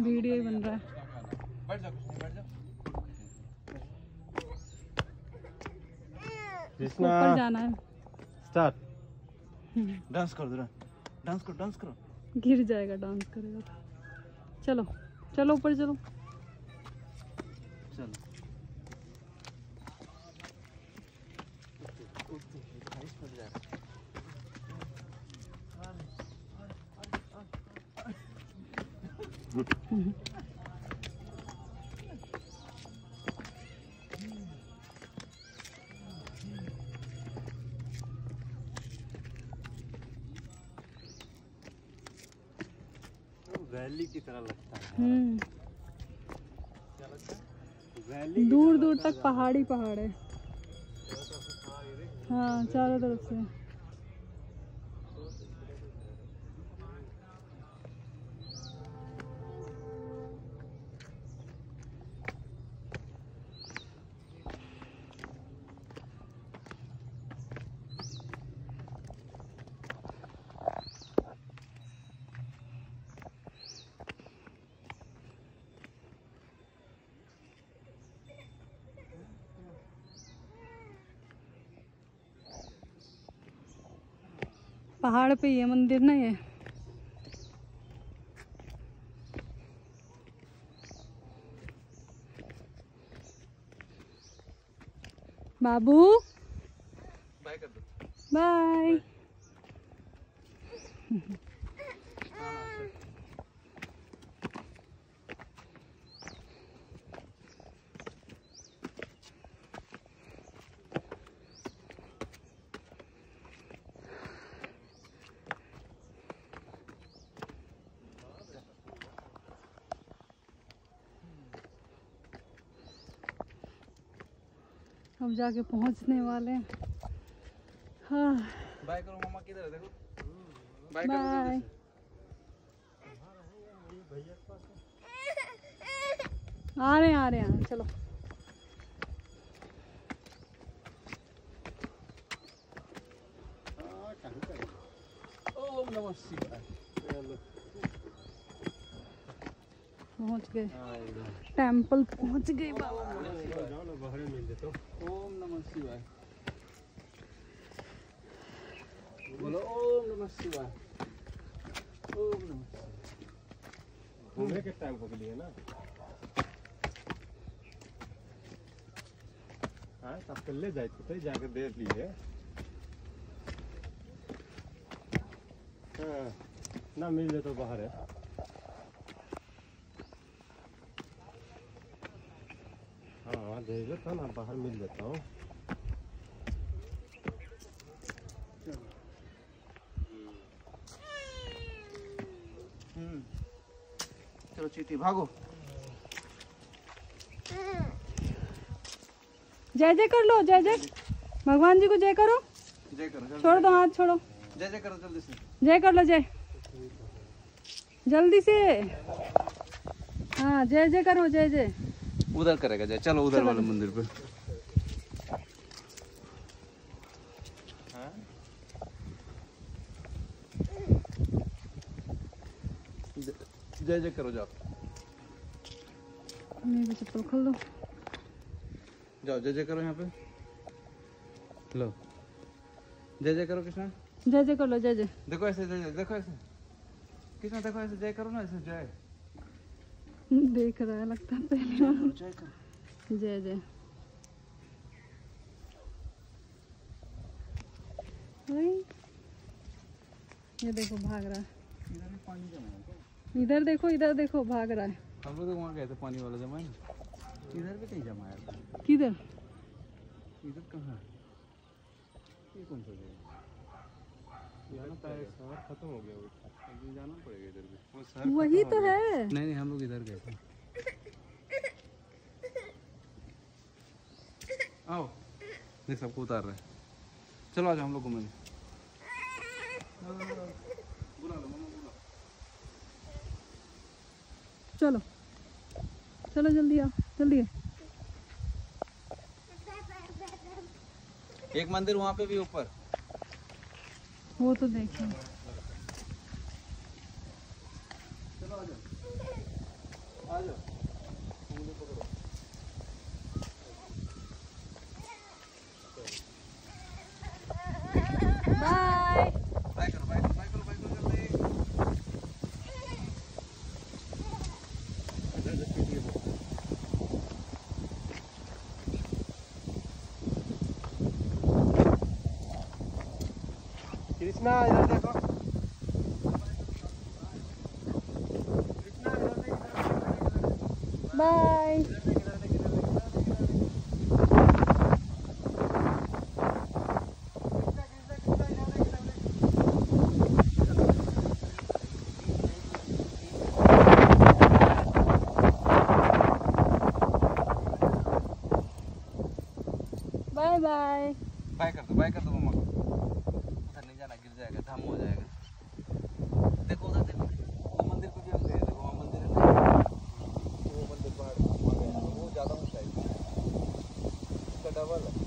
Video ही बन रहा है। बैठ जाओ कुछ नहीं बैठ जाओ कृष्णा ऊपर जाना है। स्टार्ट डांस कर दो डांस करो डांस करो। गिर जाएगा डांस करेगा। चलो चलो ऊपर चलो। चलो। वैली की तरह लगता है। हम्म। दूर दूर तक पहाड़ी पहाड़ है। हाँ चारों तरफ़ से। पहाड़ पे ये मंदिर ना ये बाबू? बाय बाय अब जाके पहुँचने वाले हैं। हाँ। बाय करो मामा किधर है देखो। बाय बाय आ रहे हैं आ रहे हैं चलो। पहुँच गए। टेंपल पहुँच गए बाबा जाओ ना बाहर मिल जेतो ओम नमः शिवाय बोलो ओम नमः शिवाय ओम हाँ ले जाए तो जाकर देख लिए हाँ ना मिल तो बाहर है हाँ देख लेता ना बाहर मिल जाता हूँ। चलो चीटी भागो। जय जय कर लो जय जय। भगवान जी को जय करो। जय करो छोड़ दो हाथ छोड़ो। जय जय करो जल्दी से। जय कर लो जय। जल्दी से। हाँ जय जय करो जय जय। उधर करेगा जय। चलो उधर वाले मंदिर पे। जय जय करो जाओ। मेरे चप्पल खोल दो। जाओ जय जय करो यहाँ पे। लो। जय जय करो कृष्णा। जय जय कर लो जय जय। देखो ऐसे जय जय देखो ऐसे। कृष्णा देखो ऐसे जय करो ना ऐसे जय। देख रहा है लगता है पहले जय जय ये देखो भाग रहा है? इधर देखो इधर देखो भाग रहा है। हम लोग तो वहाँ गए थे पानी वाला जमा है इधर भी कहीं जमा है? किधर? इधर कहाँ? ये कौन सा जगह है? शहर खत्म हो गया जाना पड़ेगा इधर भी। वही तो हो गया। है। नहीं नहीं हम लोग इधर गए थे। आओ देख सबको उतार रहे हैं। चलो आज हम लोग घूमेंगे बुला लो मम्मा बुला चलो। चलो जल्दी आओ जल्दी एक मंदिर वहाँ पे भी ऊपर। वो तो देखिए आ जाओ। उंगली पकड़ो बाय बाय करो बाय करो बाय करो बाय करो जल्दी इधर इधर पीछे देखो। कृष्णा इधर देखो कृष्णा इधर देख, इधर देख, इधर देख, बाय इधर देख, इधर देख, इधर देख, इधर देख, इधर देख। कृष्णा, कृष्णा, कृष्णा, इधर देख, इधर देख। बाय बाय बाय कर दो बाय कर दो मम्मा को उधर नहीं जाना गिर जाएगा धम हो जाएगा। देखो उधर, देखो। वो मंदिर पे भी हम गए, देखो, वहाँ मंदिर है ना। वो मंदिर पहाड़ वो ज़्यादा ऊंचाई है। इसका डबल है।